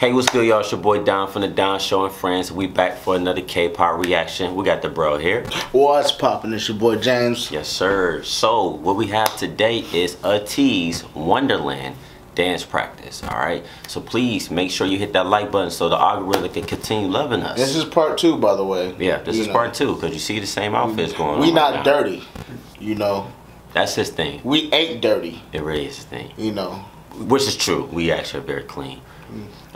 Hey, what's good, y'all? It's your boy Don from the Don Show and Friends. We back for another K-pop reaction. We got the bro here. What's poppin'? It's your boy James. Yes, sir. So, what we have today is ATEEZ Wonderland dance practice, all right? So please make sure you hit that like button so the algorithm can continue loving us. This is part two, by the way. yeah, this You is know. part two because you see the same outfits going on. We right not now. dirty, you know. That's his thing. We ain't dirty, It really is his thing. you know. Which is true. We actually are very clean.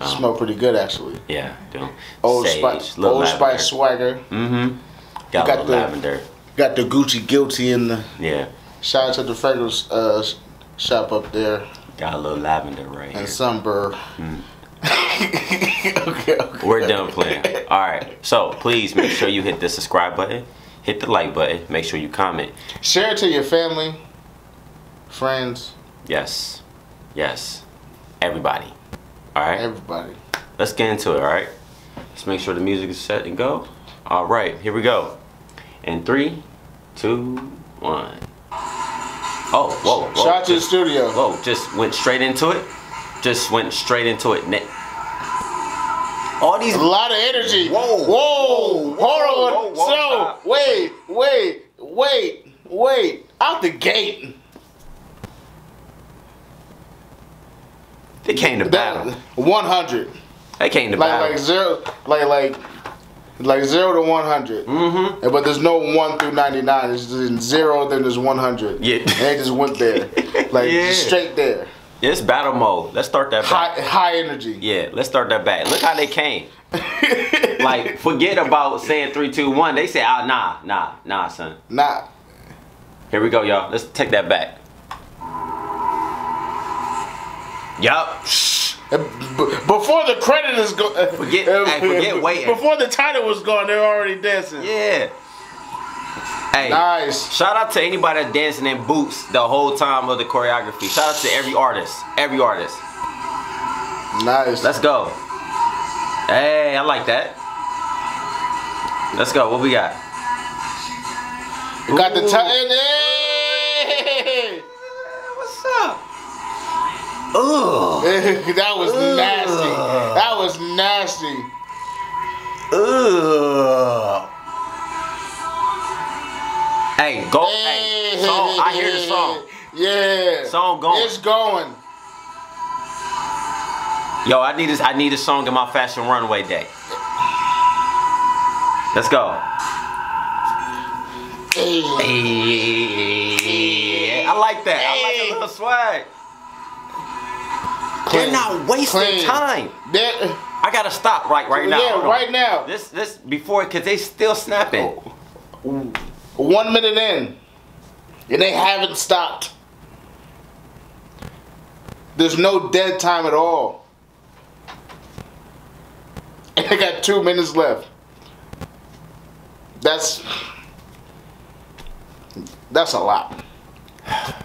Smell pretty good, actually. Yeah, do. Old Sage, Spice, Old lavender. Spice swagger. Mm-hmm. Got, got a little the- lavender. Got the Gucci guilty in the. Yeah. Shout out to the fragrance uh, shop up there Got a little lavender right here. and Sunbird. Mm. okay, okay. We're done playing. All right. So please make sure you hit the subscribe button, hit the like button, make sure you comment. Share it to your family, friends, Yes. Yes. Everybody. All right. everybody. Let's get into it. All right. Let's make sure the music is set and go. All right. Here we go. In three, two, one. Oh, whoa, whoa. Shout out to the studio. Whoa, just went straight into it. Just went straight into it. All these A lot of energy. Whoa. Whoa. Hold on. Whoa, whoa, so, wait, wait, wait, wait. Out the gate. They came to battle. 100. They came to Like, battle. like zero, like, like, like zero to 100. mm-hmm. But there's no one through 99. It's just zero, then there's 100. Yeah. And they just went there. Like, Yeah. straight there. It's battle mode. Let's start that back. High, high energy. Yeah, let's start that back. Look how they came. Like, forget about saying three, two, one. They say, ah, nah, nah, nah, son. Nah. Here we go, y'all. Let's take that back. Yup. Before the credit is go, uh, Forget- uh, hey, forget waiting. Before the title was gone, they're already dancing. Yeah. Hey. Nice. Shout out to anybody that's dancing in boots the whole time of the choreography. Shout out to every artist. Every artist. Nice. Let's go. Hey, I like that. Let's go. What we got? We got the Ooh. time. Hey! What's up? Ugh. that was nasty. That was nasty. Ugh. Hey, go. Hey, song. I hear the song. Yeah. Song going. It's going. Yo, I need this. I need a song in my fashion runway day. Let's go. Hey. Hey, I like that. I like a little swag. They're not wasting Clean. time. I gotta stop right right now. Yeah, right now. This this before because they still snapping. One minute in, and they haven't stopped. There's no dead time at all. And they got two minutes left. That's that's a lot.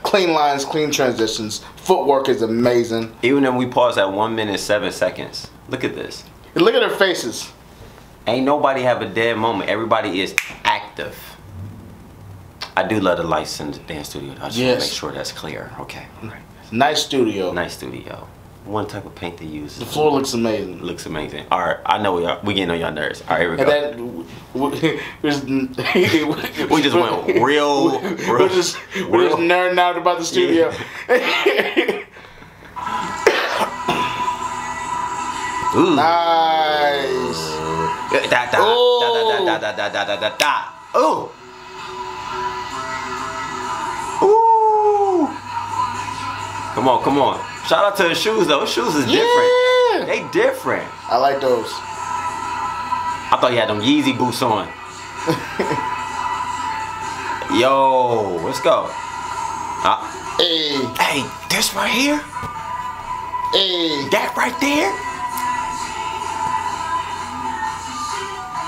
Clean lines, clean transitions. Footwork is amazing. Even if we pause at one minute seven seconds. Look at this. Look at their faces. Ain't nobody have a dead moment. Everybody is active. I do love the lights in the dance studio. I just want to make sure that's clear. Okay. Okay. Nice studio. Nice studio. One type of paint they use. The floor looks amazing. looks amazing. All right, I know we are. We getting on y'all nerves. All right, here we go. And then we, just, went real- We're real- just, we're just real- nerding out about the studio. Ooh. nice. Da, da, Ooh. da, da, da, da, da, da, da, da, da. Ooh. Ooh. Come on, come on. Shout out to the shoes though. His shoes is different. Yeah. They different. I like those. I thought you had them Yeezy boots on. Yo, let's go. Uh, Hey, hey, this right here, hey. that right there.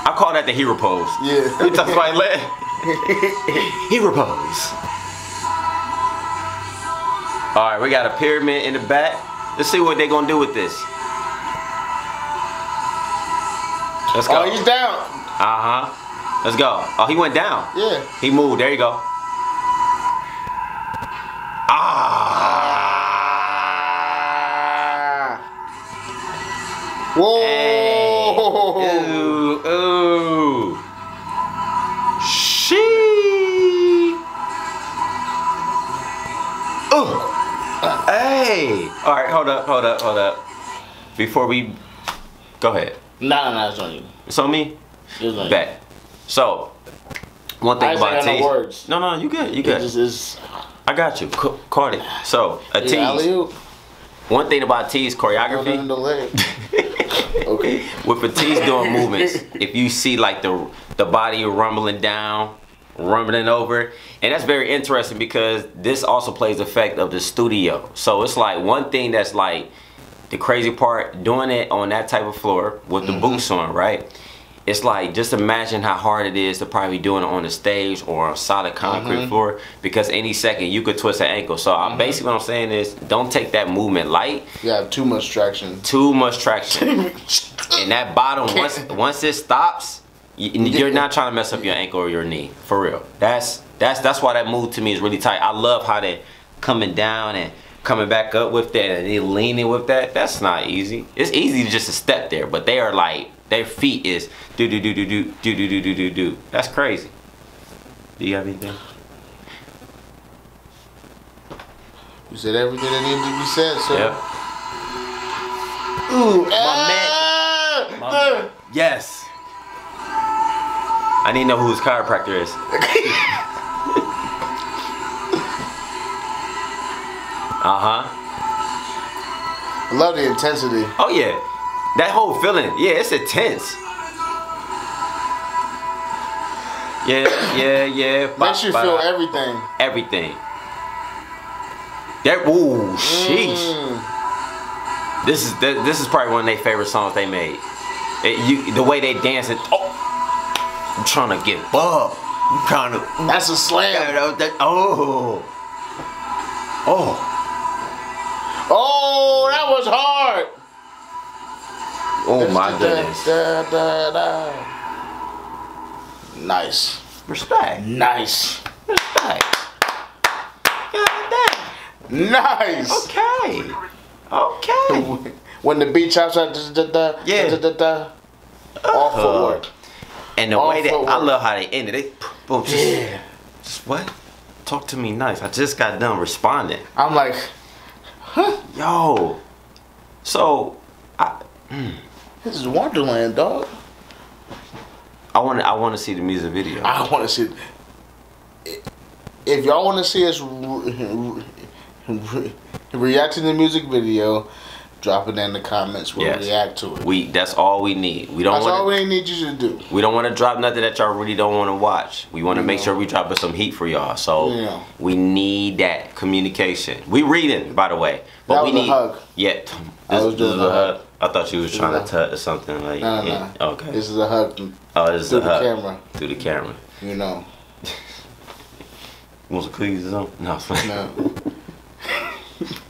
I call that the hero pose. Yeah. That's my leg. Hero pose. All right, we got a pyramid in the back. Let's see what they gonna do with this. Let's go. Oh, he's down. Uh huh. Let's go. Oh, he went down. Yeah. He moved. There you go. Ah. Whoa. Hey. All right, hold up, hold up, hold up. Before we go ahead. Nah, nah, it's on you. It's on me. It's on you. So, one thing I about got no words. No, no, you good. You It good. just is. I got you. Ca- Caught it. So, ATEEZ. Alley-oop. One thing about tease down choreography. the leg. Okay. with Fatih's doing movements, if you see like the the body rumbling down, rumbling over, and that's very interesting because this also plays the effect of the studio. So it's like one thing that's like the crazy part doing it on that type of floor with the mm-hmm. boots on, right? It's like just imagine how hard it is to probably be doing it on the stage or a solid concrete mm-hmm. floor because any second you could twist an ankle. So I mm-hmm. basically what I'm saying is don't take that movement light You have too much traction. too much traction. and that bottom, once once it stops, you're not trying to mess up your ankle or your knee. For real. That's that's that's why that move to me is really tight. I love how they coming down and coming back up with that and they leaning with that. That's not easy. It's easy to just to step there, but they are like their feet is do do do do do do do do do do do. That's crazy. Do you have anything? You said everything that needed to be said, so. Yep. Ooh, My ah, My- Yes. I need to know who his chiropractor is. Uh huh. I love the intensity. Oh yeah, that whole feeling. Yeah, it's intense. Yeah, yeah, yeah. Ba- Makes you ba- feel everything. everything. That ooh, sheesh. Mm. This is th- this is probably one of their favorite songs they made. It- you, the way they dance it. Oh, I'm trying to get buff. I'm trying to. That's a slam. that- that- oh. Oh. Oh, that was hard. Oh my goodness. da, da, da. Nice. Respect. Nice. Respect. God damn. Nice. Okay. Okay. When the beat chops out, da, da, da, Yeah. da, da, da, all Uh-huh. footwork. And the All way that I love how they ended. They boom. Just, Yeah. just what? Talk to me nice. I just got done responding. I'm like, huh? Yo. So I hmm. this is Wonderland, dog. I want to I want to see the music video. I want to see. If y'all want to see us re- re- react to the music video, drop it in the comments. We'll Yes. react to it. We that's all we need. We don't That's all want we need you to do. we don't want to drop nothing that y'all really don't want to watch. We want to make sure we dropping some heat for y'all. So Yeah. we need that communication. We reading by the way, but That we was a need hug. yeah. I was this doing a a hug. hug. I thought you was This trying to touch or something like. No, no, yeah. Okay. This is a hug oh, this is through a the camera. through the camera. You know. You want some cookies or something? No. No.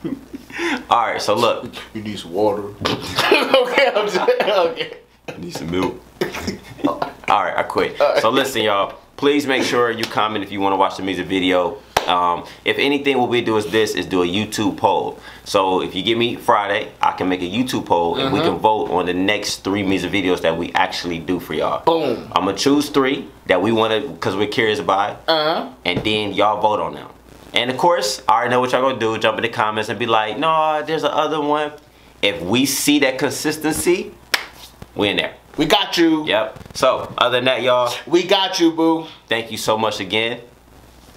All right. So look, You need some water. okay, I'm just, okay. I need some milk. All right, I quit. So listen, y'all. Please make sure you comment if you want to watch the music video. Um, if anything, what we do is this: is do a YouTube poll. So if you give me Friday, I can make a YouTube poll and we can vote on the next three music videos that we actually do for y'all. Boom. I'm gonna choose three that we want to because we're curious about, Uh huh. and then y'all vote on them. And of course, I already know what y'all gonna do. Jump in the comments and be like, "No, there's a other one." If we see that consistency, we in there. We got you. Yep. So, other than that, y'all, We got you, boo. thank you so much again.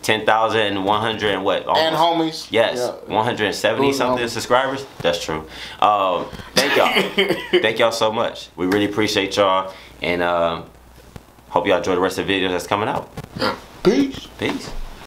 10,100 and what? And homies. Yes, Yeah. 170 Who's something homies? subscribers. That's true. Um, thank y'all. thank y'all so much. We really appreciate y'all. And um, hope y'all enjoy the rest of the videos that's coming out. Peace. Peace.